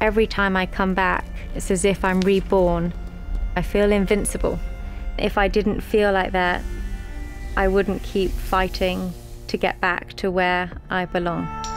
Every time I come back, it's as if I'm reborn. I feel invincible. If I didn't feel like that, I wouldn't keep fighting to get back to where I belong.